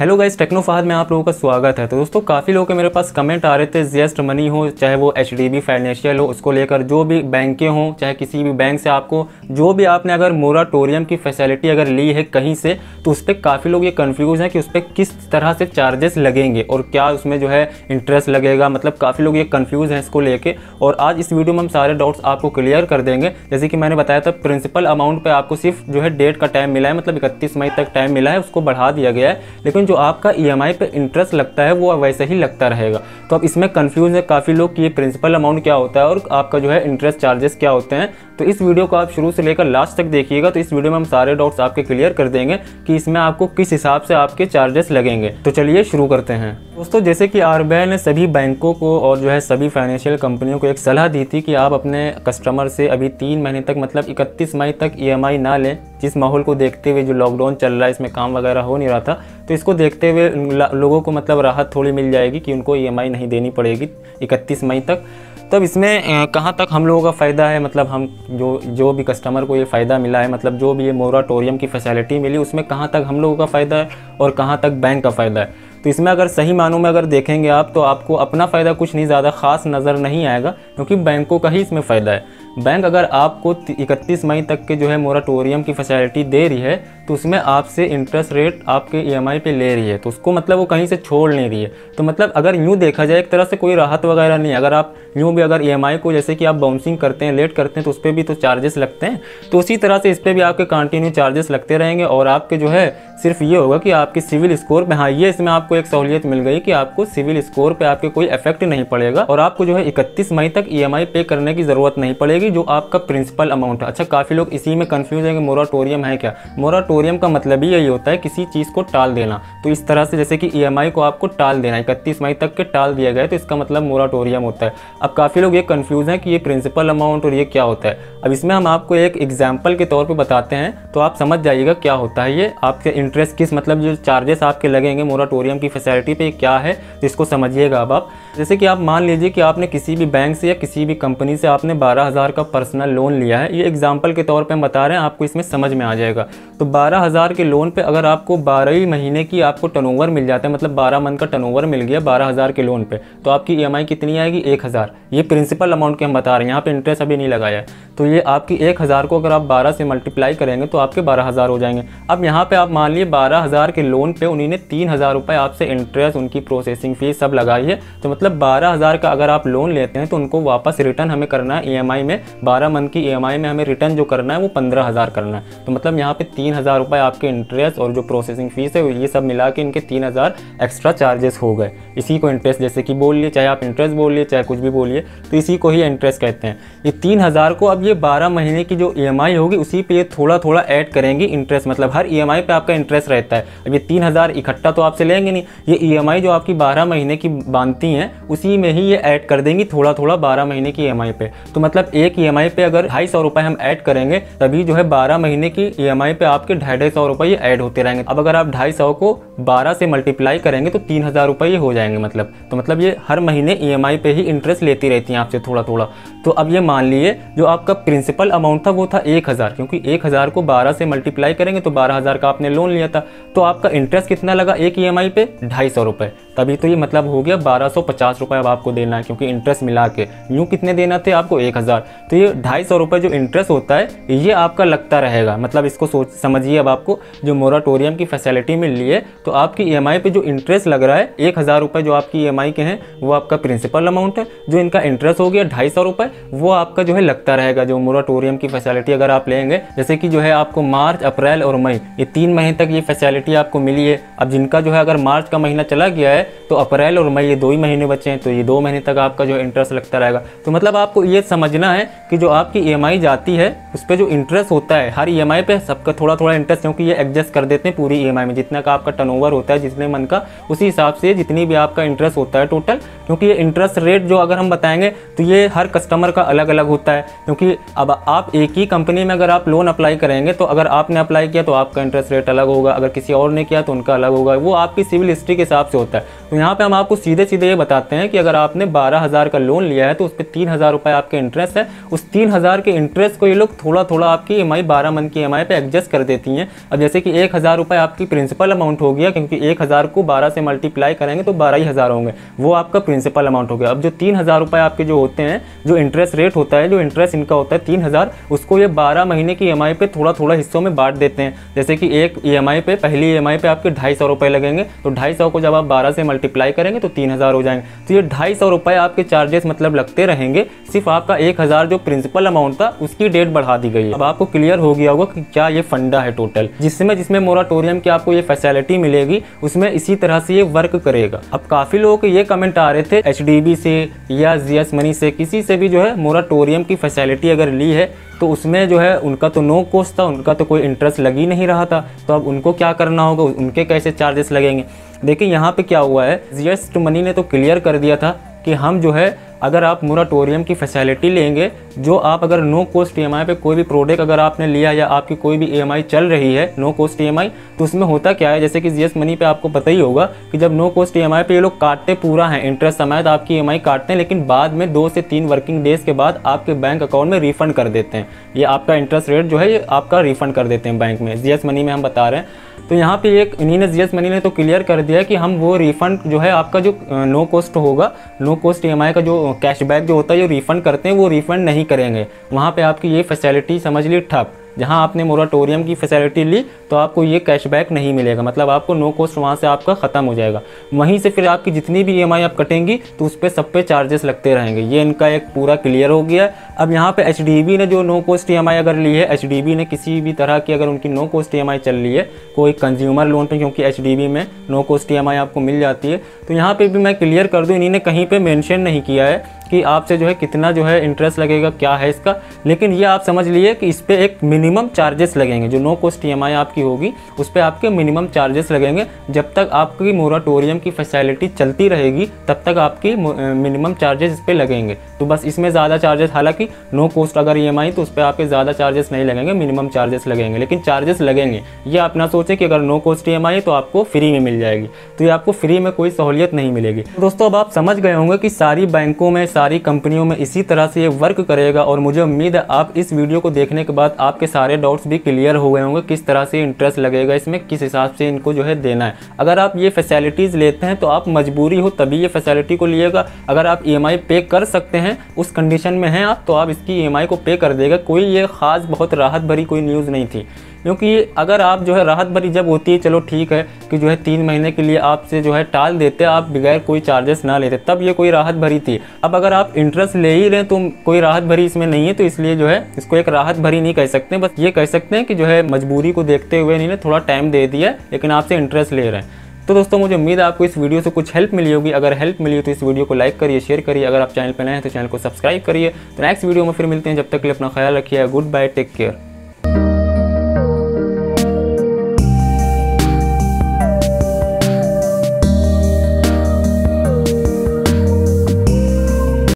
Hello guys techno Fahad में आप लोगों का स्वागत है। तो दोस्तों, काफ़ी लोगों के मेरे पास कमेंट आ रहे थे जेस्ट मनी हो, चाहे वो एचडीबी फाइनेंशियल हो, उसको लेकर जो भी बैंकें हों, चाहे किसी भी बैंक से आपको, जो भी आपने अगर मोराटोरियम की फैसिलिटी अगर ली है कहीं से तो उस पर काफ़ी लोग ये कन्फ्यूज़ हैं कि उस पर किस तरह से चार्जेस लगेंगे और क्या उसमें जो है इंटरेस्ट लगेगा। मतलब काफ़ी लोग ये कन्फ्यूज़ हैं इसको लेके और आज इस वीडियो में हम सारे डाउट्स आपको क्लियर कर देंगे। जैसे कि मैंने बताया था प्रिंसिपल अमाउंट पर आपको सिर्फ़ जो है डेट का टाइम मिला है मतलब इकतीस मई तक टाइम मिला है, उसको बढ़ा दिया गया है। लेकिन जो आपका ई e पे इंटरेस्ट लगता है, वो वैसे ही लगता रहेगा। तो अब इसमें कन्फ्यूज़ है काफ़ी लोग कि ये प्रिंसिपल अमाउंट क्या होता है और आपका जो है इंटरेस्ट चार्जेस क्या होते हैं। तो इस वीडियो को आप शुरू से लेकर लास्ट तक देखिएगा तो इस वीडियो में हम सारे डाउट्स आपके क्लियर कर देंगे कि इसमें आपको किस हिसाब से आपके चार्जेस लगेंगे। तो चलिए शुरू करते हैं। दोस्तों, जैसे कि आर ने सभी बैंकों को और जो है सभी फाइनेंशियल कंपनियों को एक सलाह दी थी कि आप अपने कस्टमर से अभी तीन महीने तक मतलब इकतीस मई तक ईएमआई ना लें। जिस माहौल को देखते हुए जो लॉकडाउन चल रहा है, इसमें काम वगैरह हो नहीं रहा था तो इसको देखते हुए लोगों को मतलब राहत थोड़ी मिल जाएगी कि उनको ईएमआई नहीं देनी पड़ेगी इकतीस मई तक। तब इसमें कहाँ तक हम लोगों का फ़ायदा है? मतलब हम जो जो भी कस्टमर को ये फ़ायदा मिला है मतलब जो भी ये मोराटोरियम की फैसिलिटी मिली, उसमें कहाँ तक हम लोगों का फ़ायदा है और कहाँ तक बैंक का फ़ायदा है? तो इसमें अगर सही मानों में अगर देखेंगे आप तो आपको अपना फ़ायदा कुछ नहीं, ज़्यादा ख़ास नज़र नहीं आएगा, क्योंकि बैंकों का ही इसमें फ़ायदा है। बैंक अगर आपको 31 मई तक के जो है मोराटोरियम की फैसिलिटी दे रही है तो उसमें आपसे इंटरेस्ट रेट आपके ई पे ले रही है तो उसको मतलब वो कहीं से छोड़ नहीं रही है। तो मतलब अगर यूँ देखा जाए, एक तरह से कोई राहत वगैरह नहीं अगर आप यूँ भी अगर ई को जैसे कि आप बाउंसिंग करते हैं लेट करते हैं तो उस पर भी तो चार्जेस लगते हैं। तो उसी तरह से इस पर भी आपके कंटिन्यू चार्जेस लगते रहेंगे, और आपके जो है सिर्फ़ ये होगा कि आपकी सिविल स्कोर पर हाँ ये इसमें आपको एक सहूलियत मिल गई कि आपको सिविल स्कोर पर आपके कोई इफ़ेक्ट नहीं पड़ेगा, और आपको जो है इकतीस मई तक ईएमआई पे करने की ज़रूरत नहीं पड़ेगी। जो आपका प्रिंसिपल अमाउंट है। अच्छा काफ़ी लोग इसी में कन्फ्यूज़ है कि मोराटोरियम है क्या? मोराटोरियम का मतलब ही यही होता है, किसी चीज़ को टाल देना। तो इस तरह से जैसे कि ई को आपको टाल देना इकतीस मई तक के टाल दिया गया तो इसका मतलब मोराटोरियम होता है। अब काफ़ी लोग ये कन्फ्यूज़ हैं कि ये प्रिंसिपल अमाउंट और ये क्या होता है। अब इसमें हम आपको एक एग्ज़ाम्पल के तौर पर बताते हैं तो आप समझ जाइएगा क्या होता है ये। आपके इंटरेस्ट किस मतलब जो चार्जेस आपके लगेंगे मोराटोरियम की फैसिलिटी पे क्या है तो इसको समझिएगा अब आप। जैसे कि आप मान लीजिए कि आपने किसी भी बैंक से या किसी भी कंपनी से आपने बारह हज़ार का पर्सनल लोन लिया है। ये एग्ज़ाम्पल के तौर पे हम बता रहे हैं, आपको इसमें समझ में आ जाएगा। तो बारह हज़ार के लोन पर अगर आपको बारह ही महीने की आपको टर्नओवर मिल जाता है मतलब बारह मंथ का टर्नओवर मिल गया बारह हज़ार के लोन पर तो आपकी ई कितनी आएगी? एक हज़ार। ये प्रिंसिपल अमाउंट के हम बता रहे हैं। यहाँ पर इंटरेस्ट अभी नहीं लगाया तो ये आपकी एक हज़ार को अगर आप बारह से मल्टीप्लाई करेंगे तो आपके बारह हज़ार हो जाएँगे। अब यहाँ पे आप मान लिए बारह हज़ार के लोन पे उन्हीं ने तीन हज़ार रुपये आपसे इंटरेस्ट उनकी प्रोसेसिंग फ़ीस सब लगाई है। तो मतलब बारह हज़ार का अगर आप लोन लेते हैं तो उनको वापस रिटर्न हमें करना है ई में। बारह मंथ की ईएमआई में हमें रिटर्न जो करना है वो पंद्रह हज़ार करना है। तो मतलब यहाँ पर तीन हज़ार रुपये आपके इंटरेस्ट और जो प्रोसेसिंग फ़ीस है, ये सब मिला के इनके तीन हज़ार एक्स्ट्रा चार्जेस हो गए। इसी को इंटरेस्ट जैसे कि बोलिए चाहे आप इंटरेस्ट बोल लिए, चाहे कुछ भी बोलिए तो इसी को ही इंटरेस्ट कहते हैं। ये तीन हज़ार को अब ये बारह महीने की जो ईएमआई होगी, उसी पे ये थोड़ा थोड़ा ऐड करेंगे इंटरेस्ट मतलब हर ई पे आपका इंटरेस्ट रहता है। अब ये तीन हज़ार इकट्ठा तो आपसे लेंगे नहीं। ये ईएमआई जो आपकी बारह महीने की बांधती हैं, उसी में ही ये ऐड कर देंगी थोड़ा थोड़ा बारह महीने की ईएमआई पे। तो मतलब एक ईएमआई पे अगर ढाई सौ हम ऐड करेंगे, तभी जो है बारह महीने की ई पे आपके ढाई ढाई ऐड होते रहेंगे। अब अगर आप ढाई को बारह से मल्टीप्लाई करेंगे तो तीन हज़ार हो जाएँगे मतलब। तो मतलब ये हर महीने ई पे ही इंटरेस्ट लेती रहती हैं आपसे थोड़ा थोड़ा तो अब ये मान लिए जो आपका प्रिंसिपल अमाउंट था, वो था एक हज़ार, क्योंकि एक हज़ार को बारह से मल्टीप्लाई करेंगे तो बारह हज़ार का आपने लोन लिया था। तो आपका इंटरेस्ट कितना लगा एक ईएमआई पे? ढाई सौ रुपये तभी तो ये मतलब हो गया बारह सौ पचास रुपये अब आपको देना है, क्योंकि इंटरेस्ट मिला के। यूँ कितने देना थे आपको? एक हज़ार। तो ये ढाई सौ रुपये जो इंटरेस्ट होता है, ये आपका लगता रहेगा। मतलब इसको सोच, समझिए अब आपको, जो मोराटोरियम की फैसिलिटी मिल रही है तो आपकी ई पे जो इंटरेस्ट लग रहा है, एक हज़ार रुपये जो आपकी ईएमआई के हैं, वो आपका प्रिंसिपल अमाउंट है। जो इनका इंटरेस्ट हो गया ढाई सौ रुपये वो आपका जो है लगता रहेगा। जो मोराटोरियम की फैसिलिटी अगर आप लेंगे, जैसे कि जो है आपको मार्च, अप्रैल और मई, ये तीन महीने तक ये फैसिलिटी आपको मिली है। अब जिनका जो है अगर मार्च का महीना चला गया है तो अप्रैल और मई ये दो ही महीने बचे हैं तो ये दो महीने तक आपका जो इंटरेस्ट लगता रहेगा। तो मतलब आपको ये समझना है कि जो आपकी ई जाती है, उस पर जो इंटरेस्ट होता है, हर ई पे सबका थोड़ा थोड़ा इंटरेस्ट क्योंकि ये एडजस्ट कर देते हैं पूरी ई में। जितना का आपका टर्नओवर होता है, जितने मन का, उसी हिसाब से जितनी भी आपका इंटरेस्ट होता है टोटल क्योंकि ये इंटरेस्ट रेट जो अगर हम बताएँगे तो ये हर कस्टमर का अलग अलग होता है। क्योंकि अब आप एक ही कंपनी में अगर आप लोन अप्लाई करेंगे तो अगर आपने अप्लाई किया तो आपका इंटरेस्ट रेट अलग होगा। अगर किसी और ने किया तो उनका अलग होगा। वो आपकी सिविल हिस्ट्री के हिसाब से होता है। तो यहाँ पे हम आपको सीधे सीधे ये बताते हैं कि अगर आपने बारह हज़ार का लोन लिया है तो उस पर तीन हज़ार रुपये आपके इंटरेस्ट है। उस तीन हज़ार के इंटरेस्ट को ये लोग थोड़ा थोड़ा आपकी ई एम आई बारह मंथ की ई एम आई पे एडजस्ट कर देती हैं। अब जैसे कि एक हज़ार रुपये आपकी प्रिंसिपल अमाउंट हो गया, क्योंकि एक हज़ार को बारह से मल्टीप्लाई करेंगे तो बारह ही हज़ार होंगे। वो आपका प्रिंसिपल अमाउंट हो गया। अब जो तीन हज़ार रुपये आपके जो होते हैं, जो इंटरेस्ट रेट होता है, जो इंटरेस्ट इनका होता है तीन हज़ार, उसको ये बारह महीने की ई एम आई पे थोड़ा थोड़ा हिस्सों में बांट देते हैं। जैसे कि एक ई एम आई पे, पहली ई एम आई पे आपके ढाई सौ रुपये लगेंगे। तो ढाई सौ को जब आप बारह मल्टीप्लाई करेंगे तो तीन हज़ार हो जाएँगे। तो ये ढाई सौ रुपये आपके चार्जेस मतलब लगते रहेंगे। सिर्फ़ आपका एक हज़ार जो प्रिंसिपल अमाउंट था, उसकी डेट बढ़ा दी गई है। अब आपको क्लियर हो गया होगा कि क्या ये फंडा है टोटल जिसमें जिसमें मोराटोरियम की आपको ये फैसिलिटी मिलेगी, उसमें इसी तरह से ये वर्क करेगा। अब काफ़ी लोगों के ये कमेंट आ रहे थे एच से या जी मनी से, किसी से भी जो है मोराटोरियम की फैसिलिटी अगर ली है तो उसमें जो है उनका तो नो कॉस्ट था, उनका तो कोई इंटरेस्ट लग ही नहीं रहा था। तो अब उनको क्या करना होगा? उनके कैसे चार्जेस लगेंगे? देखिए, यहाँ पे क्या हुआ है? जी मनी ने तो क्लियर कर दिया था कि हम जो है, अगर आप मोराटोरियम की फैसिलिटी लेंगे, जो आप अगर नो कॉस्ट ई पे कोई भी प्रोडक्ट अगर आपने लिया या आपकी कोई भी ई चल रही है नो कॉस्ट ई तो उसमें होता क्या है? जैसे कि जीएस मनी पे आपको पता ही होगा कि जब नो कॉस्ट ई पे ये लोग काटते पूरा है इंटरेस्ट समय तो आपकी ईएमआई काटते हैं, लेकिन बाद में दो से तीन वर्किंग डेज़ के बाद आपके बैंक अकाउंट में रिफंड कर देते हैं। ये आपका इंटरेस्ट रेट जो है, ये आपका रिफंड कर देते हैं बैंक में। जीएस मनी में हम बता रहे हैं। तो यहाँ पे एक इन्हीं ने जी मनी ने तो क्लियर कर दिया कि हम वो रिफंड जो है आपका जो नो कॉस्ट होगा नो कॉस्ट ई का जो कैशबैक जो होता है, जो रिफंड करते हैं, वो रिफंड नहीं करेंगे। वहाँ पे आपकी ये फैसिलिटी समझ ली ठप। जहाँ आपने मोराटोरियम की फैसिलिटी ली तो आपको ये कैशबैक नहीं मिलेगा। मतलब आपको नो कॉस्ट वहाँ से आपका ख़त्म हो जाएगा। वहीं से फिर आपकी जितनी भी ई आप कटेंगी तो उस पर सब पे चार्जेस लगते रहेंगे। ये इनका एक पूरा क्लियर हो गया अब यहाँ पे एचडीबी ने जो नो कॉस्ट ईएमआई अगर ली है एचडीबी ने किसी भी तरह की अगर उनकी नो कॉस्ट ई चल रही है, कोई कंज्यूमर लोन पर क्योंकि एचडीबी में नो कॉस्ट ई आपको मिल जाती है तो यहाँ पर भी मैं क्लियर कर दूँ, इन्हीं कहीं पर मैंशन नहीं किया है। कि आपसे जो है कितना जो है इंटरेस्ट लगेगा, क्या है इसका। लेकिन ये आप समझ लिए कि इस पर एक मिनिमम चार्जेस लगेंगे। जो नो कॉस्ट ई आपकी होगी, उस पर आपके मिनिमम चार्जेस लगेंगे। जब तक आपकी मोराटोरियम की फैसिलिटी चलती रहेगी, तब तक आपकी मिनिमम चार्जेस इस पर लगेंगे। तो बस इसमें ज़्यादा चार्जेस हालाँकि नो कॉस्ट अगर ईएमआई तो उस पर आपके ज़्यादा चार्जेस नहीं लगेंगे मिनिमम चार्जेस लगेंगे। लेकिन चार्जेस लगेंगे। ये आप ना सोचें कि अगर नो कॉस्ट ईएमआई तो आपको फ्री में मिल जाएगी। तो ये आपको फ्री में कोई सहूलियत नहीं मिलेगी। दोस्तों, अब आप समझ गए होंगे कि सारी बैंकों में सारी कंपनियों में इसी तरह से ये वर्क करेगा और मुझे उम्मीद है आप इस वीडियो को देखने के बाद आपके सारे डाउट्स भी क्लियर हो गए होंगे किस तरह से इंटरेस्ट लगेगा इसमें, किस हिसाब से इनको जो है देना है। अगर आप ये फैसिलिटीज़ लेते हैं तो आप मजबूरी हो तभी ये फैसिलिटी को लिएगा। अगर आप ईएमआई पे कर सकते हैं, उस कंडीशन में हैं आप तो आप इसकी ईएमआई को पे कर देगा। कोई ये ख़ास बहुत राहत भरी कोई न्यूज़ नहीं थी। क्योंकि अगर आप जो है राहत भरी जब होती है, चलो ठीक है कि जो है तीन महीने के लिए आपसे जो है टाल देते, आप बगैर कोई चार्जेस ना लेते, तब ये कोई राहत भरी थी। अब अगर आप इंटरेस्ट ले ही रहे तो कोई राहत भरी इसमें नहीं है तो इसलिए जो है इसको एक राहत भरी नहीं कह सकते, बस ये कह सकते हैं कि जो है मजबूरी को देखते हुए इन्होंने थोड़ा टाइम दे दिया लेकिन आपसे इंटरेस्ट ले रहे हैं। तो दोस्तों, मुझे उम्मीद है आपको इस वीडियो से कुछ हेल्प मिली होगी। अगर हेल्प मिली हो तो इस वीडियो को लाइक करिए शेयर करिए। अगर आप चैनल पर नए हैं तो चैनल को सब्सक्राइब करिए। तो नेक्स्ट वीडियो में फिर मिलते हैं। जब तक के लिए अपना ख्याल रखिए। Good bye take care